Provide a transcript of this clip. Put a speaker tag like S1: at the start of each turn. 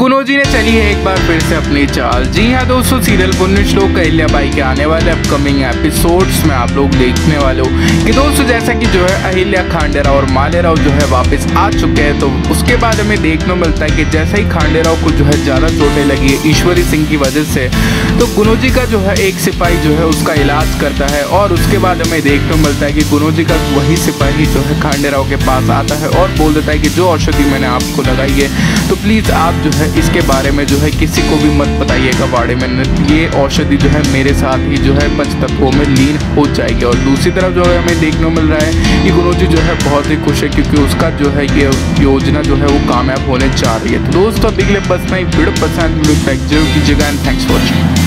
S1: गुनोजी ने चली है एक बार फिर से अपनी चाल। जी हाँ दोस्तों, सीरियल पुण्य श्लोक अहिल्या बाई के आने वाले अपकमिंग एपिसोड्स में आप लोग देखने वाले हो। कि दोस्तों, जैसा कि जो है, अहिल्या खांडेराव और मालेराव जो है, वापस आ चुके हैं। तो उसके बाद हमें देखने मिलता है कि जैसा ही खांडेराव को जो है, ज़्यादा चोटें लगी है ईश्वरी सिंह की वजह से तो गुनोजी का जो है, एक सिपाही जो है, उसका इलाज करता है। और उसके बाद हमें देखने मिलता है कि गुनोजी का वही सिपाही जो है, खांडेराव के पास आता है और बोल देता है कि जो औषधि मैंने आपको लगाई है तो प्लीज़ आप जो है इसके बारे में जो है किसी को भी मत बताइएगा बारे में। ये औषधि जो है मेरे साथ ही जो है पंच तत्वों में लीन हो जाएगी। और दूसरी तरफ़ जो है हमें देखने को मिल रहा है कि गुरुजी जो है बहुत ही खुश है क्योंकि उसका जो है ये योजना जो है वो कामयाब होने जा रही है। तो दोस्तों, अभी के लिए बस में वीडियो पसंद कीजिएगा एंड थैंक्स फॉर वॉचिंग